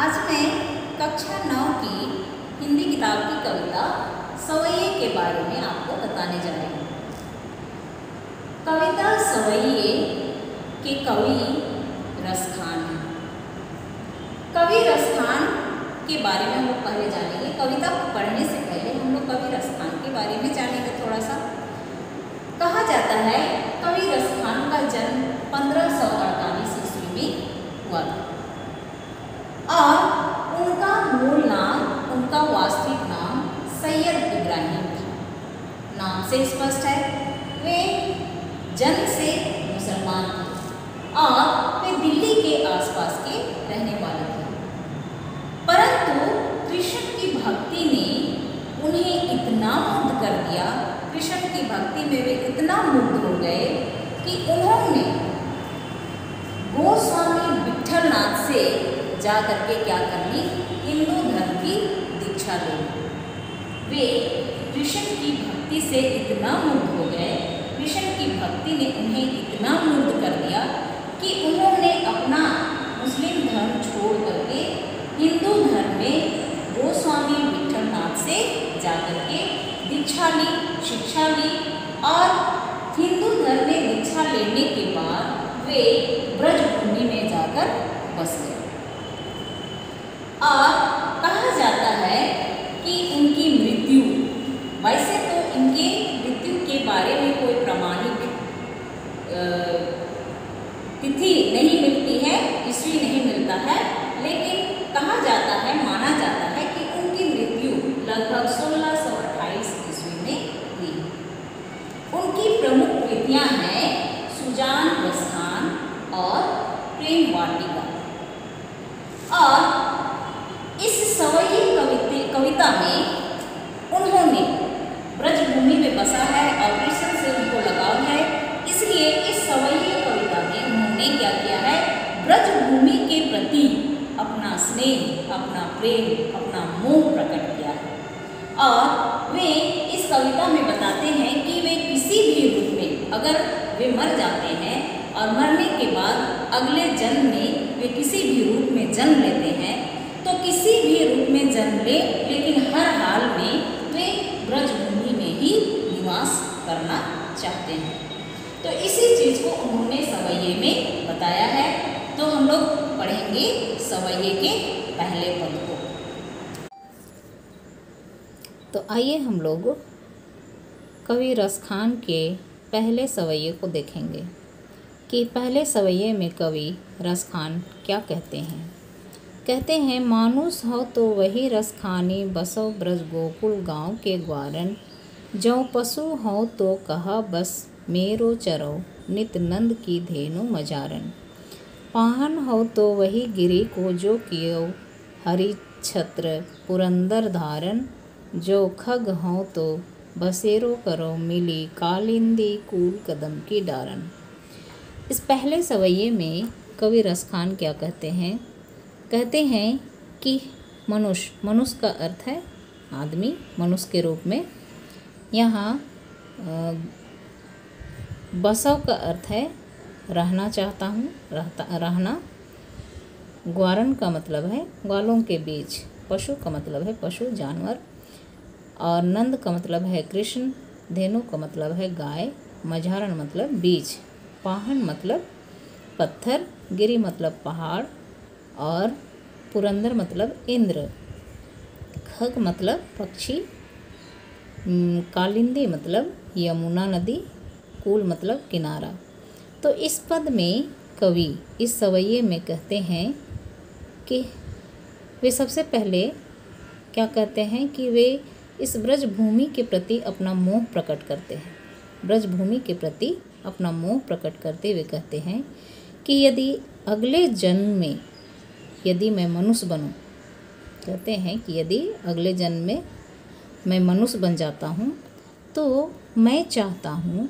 आज मैं कक्षा नौ की हिंदी किताब की कविता सवैये के बारे में आपको बताने जा रही हूँ। कविता सवैये के कवि रसखान हैं। कवि रसखान के बारे में हम लोग पहले जानेंगे। कविता को पढ़ने से पहले हम लोग कवि रसखान के बारे में जानेंगे थोड़ा सा कहा जाता है कवि रसखान का जन्म पंद्रह सौ अड़तालीस ईस्वी में हुआ था और उनका मूल नाम उनका वास्तविक नाम सैयद इब्राहिम था नाम से स्पष्ट है। वे जन्म से मुसलमान थे और वे दिल्ली के आसपास के रहने वाले थे परंतु कृष्ण की भक्ति ने उन्हें इतना मुग्ध कर दिया कृष्ण की भक्ति में वे इतना मुग्ध हो गए कि उन्होंने गोस्वामी विठलनाथ से जा करके क्या कर ली हिंदू धर्म की दीक्षा ले ली वे कृष्ण की भक्ति से इतना मुग्ध हो गए, कृष्ण की भक्ति ने उन्हें इतना मुग्ध कर दिया कि उन्होंने अपना मुस्लिम धर्म छोड़ करके हिंदू धर्म में गोस्वामी विठलनाथ से जाकर के दीक्षा ली, शिक्षा ली और हिंदू धर्म में दीक्षा लेने के बाद वे ब्रजभूमि में जाकर बस गए। और कहा जाता है कि उनकी मृत्यु वैसे तो इनके मृत्यु के बारे में कोई प्रमाणिक तिथि नहीं मिलती है ईस्वी नहीं मिलता है लेकिन कहा जाता है माना जाता है कि उनकी मृत्यु लगभग सोलह सौ अट्ठाईस ईस्वी में हुई उनकी कृतियाँ हैं सुजान प्रस्थान और प्रेम वाटिका। और इस सवैये कविते, कविता में उन्होंने ब्रजभूमि में बसा है और कृष्ण से उनको लगाव है। इसलिए इस सवैये कविता में उन्होंने क्या किया है? ब्रजभूमि के प्रति अपना स्नेह, अपना प्रेम, अपना मोह प्रकट किया है। और वे इस कविता में बताते हैं कि वे किसी भी अगर वे मर जाते हैं और मरने के बाद अगले जन्म में वे किसी भी रूप में जन्म लेते हैं तो किसी भी रूप में जन्म ले, लेकिन हर हाल में वे ब्रजभूमि में ही निवास करना चाहते हैं। तो इसी चीज़ को उन्होंने सवैये में बताया है। तो हम लोग पढ़ेंगे सवैये के पहले पद को। तो आइए हम लोग कवि रसखान के पहले सवैये को देखेंगे। कि पहले सवैये में कवि, रसखान क्या कहते हैं? कहते हैं, मानुस हो तो वही रसखानी बसो ब्रज गोकुल गाँव के ग्वारन। जो पशु हो तो कहा बस, मेरो चरो नित नंद की धेनु मजारन। पाहन हो तो वही गिरी को जो कियो हरि छत्र पुरंदर धारन। जो खग हो तो बसेरो करो मिली कालिंदी कूल कदम की डारन। इस पहले सवैये में कवि रसखान क्या कहते हैं? कहते हैं कि मनुष्य मनुष्य का अर्थ है आदमी, मनुष्य के रूप में। यहाँ बसव का अर्थ है रहना चाहता हूँ, रहता, रहना। ग्वारन का मतलब है ग्वालों के बीच, पशु का मतलब है पशु, जानवर। और नंद का मतलब है कृष्ण, धेनु का मतलब है गाय, मझारण मतलब बीज, पाहन मतलब पत्थर, गिरी मतलब पहाड़ और पुरंदर मतलब इंद्र, खग मतलब पक्षी कालिंदी मतलब यमुना नदी, कूल मतलब किनारा। तो इस पद में कवि इस सवैये में कहते हैं कि वे सबसे पहले क्या कहते हैं कि वे इस ब्रज भूमि के प्रति अपना मोह प्रकट करते हैं। ब्रजभूमि के प्रति अपना मोह प्रकट करते हुए कहते हैं कि यदि अगले जन्म में यदि मैं मनुष्य बनूं, कहते हैं कि यदि अगले जन्म में मैं मनुष्य बन जाता हूँ तो मैं चाहता हूँ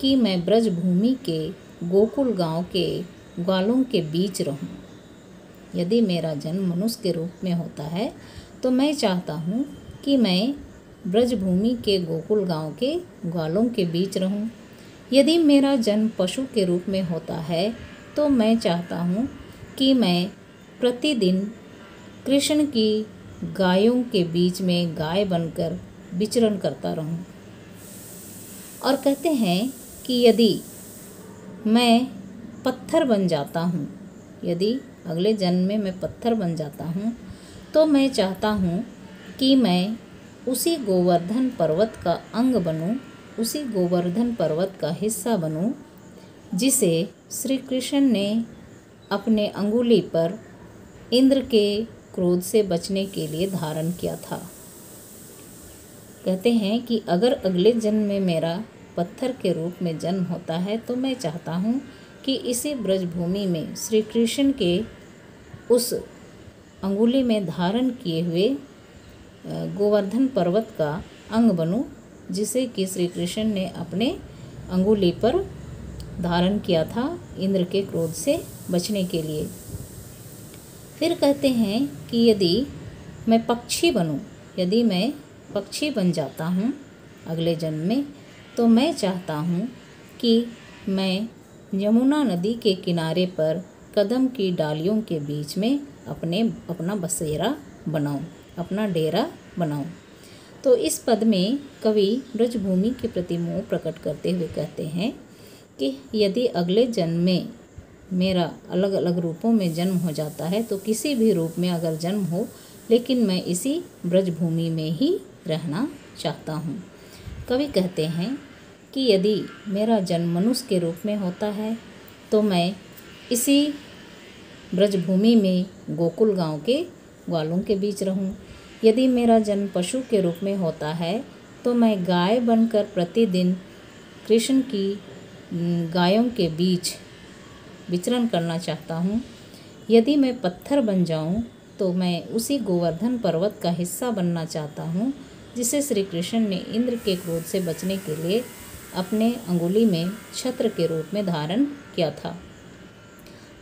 कि मैं ब्रज भूमि के गोकुल गाँव के ग्वालों के बीच रहूँ। यदि मेरा जन्म मनुष्य के रूप में होता है तो मैं चाहता हूँ कि मैं ब्रजभूमि के गोकुल गाँव के ग्वालों के बीच रहूँ। यदि मेरा जन्म पशु के रूप में होता है तो मैं चाहता हूँ कि मैं प्रतिदिन कृष्ण की गायों के बीच में गाय बनकर विचरण करता रहूँ। और कहते हैं कि यदि मैं पत्थर बन जाता हूँ, यदि अगले जन्म में मैं पत्थर बन जाता हूँ तो मैं चाहता हूँ कि मैं उसी गोवर्धन पर्वत का अंग बनूं, उसी गोवर्धन पर्वत का हिस्सा बनूं, जिसे श्री कृष्ण ने अपने अंगुली पर इंद्र के क्रोध से बचने के लिए धारण किया था। कहते हैं कि अगर अगले जन्म में मेरा पत्थर के रूप में जन्म होता है तो मैं चाहता हूँ कि इसी ब्रजभूमि में श्री कृष्ण के उस अंगुली में धारण किए हुए गोवर्धन पर्वत का अंग बनूं, जिसे कि श्री कृष्ण ने अपने अंगुली पर धारण किया था इंद्र के क्रोध से बचने के लिए। फिर कहते हैं कि यदि मैं पक्षी बनूं, यदि मैं पक्षी बन जाता हूँ अगले जन्म में तो मैं चाहता हूँ कि मैं यमुना नदी के किनारे पर कदम की डालियों के बीच में अपने, अपना बसेरा बनाऊँ। अपना डेरा बनाऊँ। तो इस पद में कवि ब्रजभूमि के प्रति मोह प्रकट करते हुए कहते हैं कि यदि अगले जन्म में मेरा अलग अलग रूपों में जन्म हो जाता है तो किसी भी रूप में अगर जन्म हो, लेकिन मैं इसी ब्रजभूमि में ही रहना चाहता हूँ। कवि कहते हैं कि यदि मेरा जन्म मनुष्य के रूप में होता है तो मैं इसी ब्रजभूमि में गोकुल गाँव के ग्वालों के बीच रहूँ। यदि मेरा जन्म पशु के रूप में होता है तो मैं गाय बनकर प्रतिदिन कृष्ण की गायों के बीच विचरण करना चाहता हूँ। यदि मैं पत्थर बन जाऊँ तो मैं उसी गोवर्धन पर्वत का हिस्सा बनना चाहता हूँ, जिसे श्री कृष्ण ने इंद्र के क्रोध से बचने के लिए अपने अंगुली में छत्र के रूप में धारण किया था।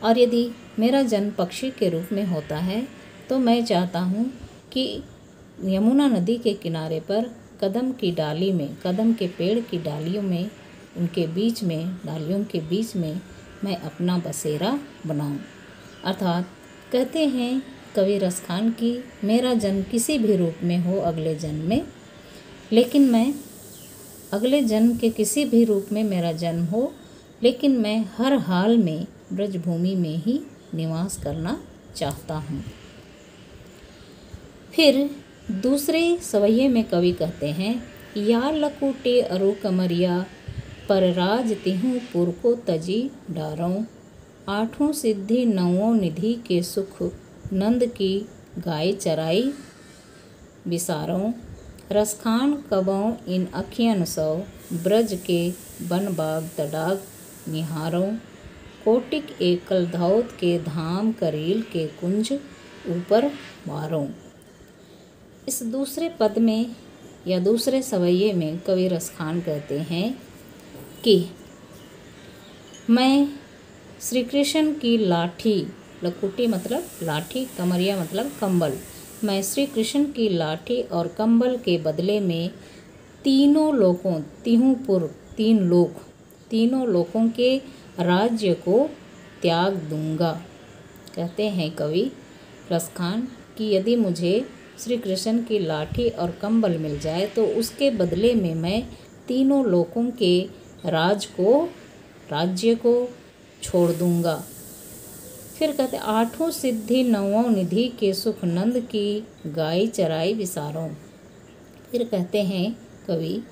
और यदि मेरा जन्म पक्षी के रूप में होता है तो मैं चाहता हूँ कि यमुना नदी के किनारे पर कदम की डाली में, कदम के पेड़ की डालियों में, उनके बीच में, डालियों के बीच में मैं अपना बसेरा बनाऊँ। अर्थात कहते हैं कवि रसखान की मेरा जन्म किसी भी रूप में हो अगले जन्म में, लेकिन मैं अगले जन्म के किसी भी रूप में मेरा जन्म हो, लेकिन मैं हर हाल में ब्रजभूमि में ही निवास करना चाहता हूँ। फिर दूसरे सवैये में कवि कहते हैं, या लकुटे अरु कमरिया, पर राज तिहूँ पुर को तजी डारों आठों सिद्धि नवों निधि के सुख, नंद की गाय चराई विसारों रसखान कबों इन अखियन सौ, ब्रज के बन बाग तडाग निहारों कोटिक एकल धौत के धाम करील के कुंज ऊपर मारों इस दूसरे पद में या दूसरे सवैये में कवि रसखान कहते हैं कि, मैं श्री कृष्ण की लाठी, लकुटी मतलब लाठी, कमरिया मतलब कंबल, मैं श्री कृष्ण की लाठी और कंबल के बदले में तीनों लोगों तिहुपुर, तीन लोग तीनों लोगों के राज्य को त्याग दूँगा। कहते हैं कवि रसखान कि यदि मुझे श्री कृष्ण की लाठी और कंबल मिल जाए तो उसके बदले में मैं तीनों लोगों के राज को, राज्य को छोड़ दूँगा। फिर कहते, आठों सिद्धि नवों निधि के सुख नंद की गाय चराई विसारों। फिर कहते हैं कवि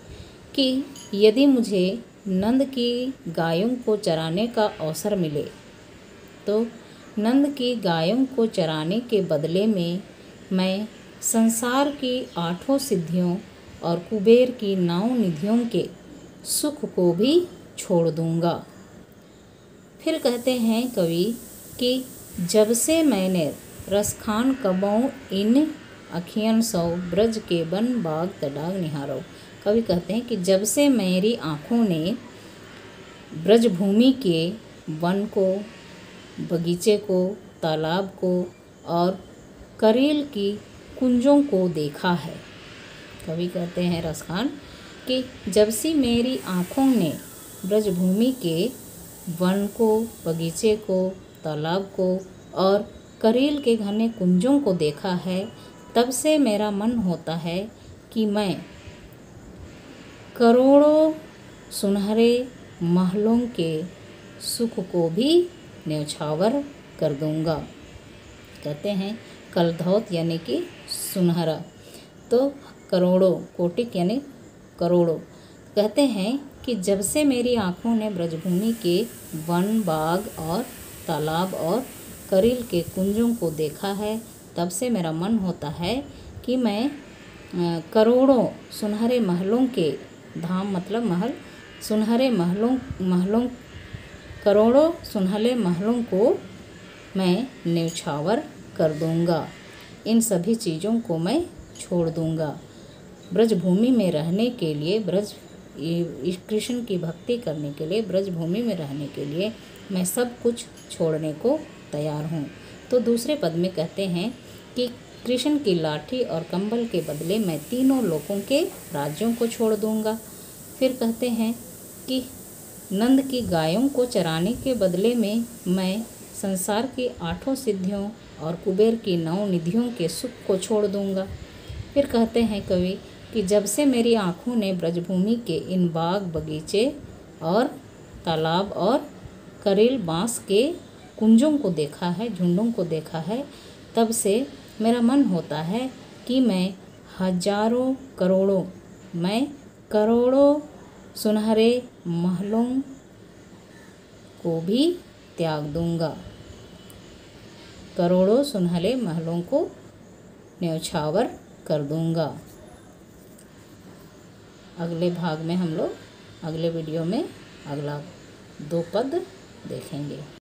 कि यदि मुझे नंद की गायों को चराने का अवसर मिले तो नंद की गायों को चराने के बदले में मैं संसार की आठों सिद्धियों और कुबेर की नौ निधियों के सुख को भी छोड़ दूँगा। फिर कहते हैं कवि कि जब से मैंने रसखान कबों इन अखियन सौ ब्रज के बन बाग तडाग निहारो। कवि कहते हैं कि जब से मेरी आँखों ने ब्रजभूमि के वन को, बगीचे को, तालाब को और करेल की कुंजों को देखा है। कवि कहते हैं रसखान कि जब से मेरी आँखों ने ब्रजभूमि के वन को, बगीचे को, तालाब को और करील के घने कुंजों को देखा है, तब से मेरा मन होता है कि मैं करोड़ों सुनहरे महलों के सुख को भी न्यौछावर कर दूँगा। कहते हैं कलधौत यानी कि सुनहरा तो करोड़ों, कोटिक यानी करोड़ों। कहते हैं कि जब से मेरी आँखों ने ब्रजभूमि के वन बाग और तालाब और करील के कुंजों को देखा है, तब से मेरा मन होता है कि मैं करोड़ों सुनहरे महलों के धाम मतलब महल, सुनहरे महलों महलों, करोड़ों सुनहरे महलों को मैं न्यौछावर कर दूँगा। इन सभी चीज़ों को मैं छोड़ दूँगा। ब्रजभूमि में रहने के लिए ब्रज कृष्ण की भक्ति करने के लिए ब्रजभूमि में रहने के लिए मैं सब कुछ छोड़ने को तैयार हूँ। तो दूसरे पद में कहते हैं कि कृष्ण की लाठी और कंबल के बदले मैं तीनों लोगों के राज्यों को छोड़ दूँगा। फिर कहते हैं कि नंद की गायों को चराने के बदले में मैं संसार की आठों सिद्धियों और कुबेर की नौ निधियों के सुख को छोड़ दूँगा। फिर कहते हैं कवि कि जब से मेरी आँखों ने ब्रजभूमि के इन बाग बगीचे और तालाब और करेल बाँस के कुंजों को देखा है, झुंडों को देखा है, तब से मेरा मन होता है कि मैं हज़ारों करोड़ों, मैं करोड़ों सुनहरे महलों को भी त्याग दूँगा। करोड़ों सुनहले महलों को न्यौछावर कर दूँगा। अगले भाग में हम लोग अगले वीडियो में अगला दो पद देखेंगे।